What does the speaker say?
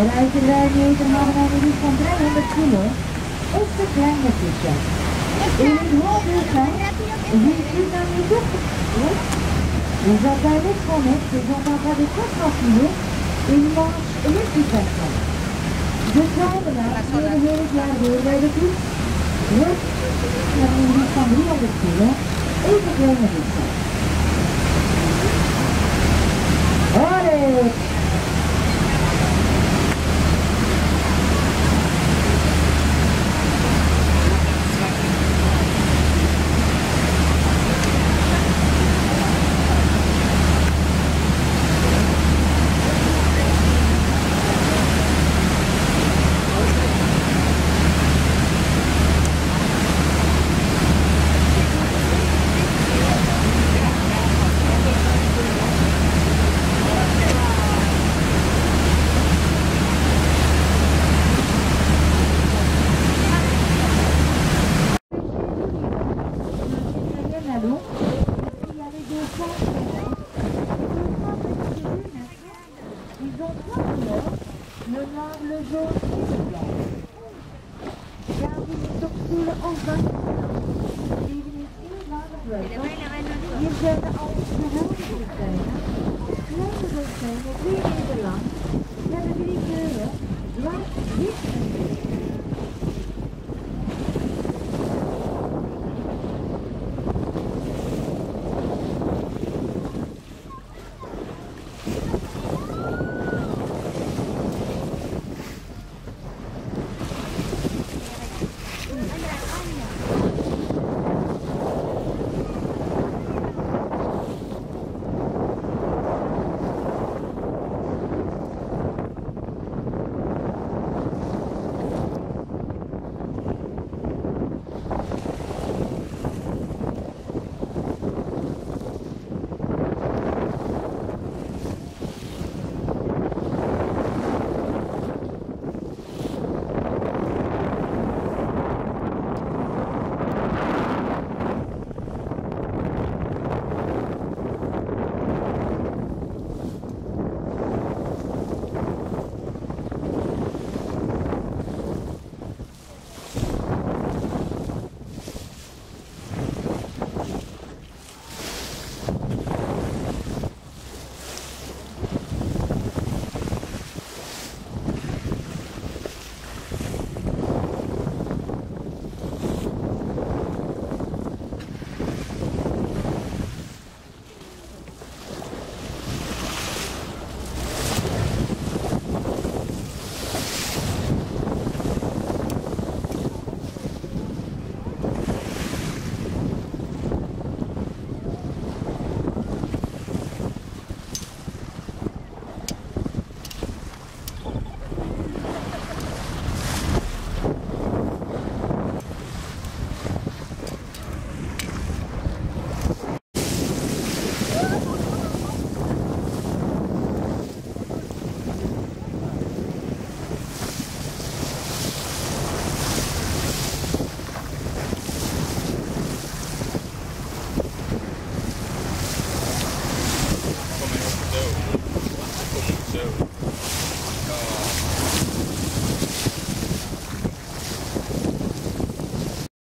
En uit de rijmeter hadden wij een van 300 kilo. Is de kleine fietsje. In het hoofddoel zijn, wie is dan niet dat bij dit moment is omdat we de kostafvielen in Mars Olympisch De twijfelaars worden heel jaar door bij de toets. Wordt met een gewicht van 300 kilo even kleine fietsen. Allee! Le jaune et le blanc. Toch stoelen ook van Die is inladen Hier zijn al geweldige stenen, kleine stenen, drie meter lang.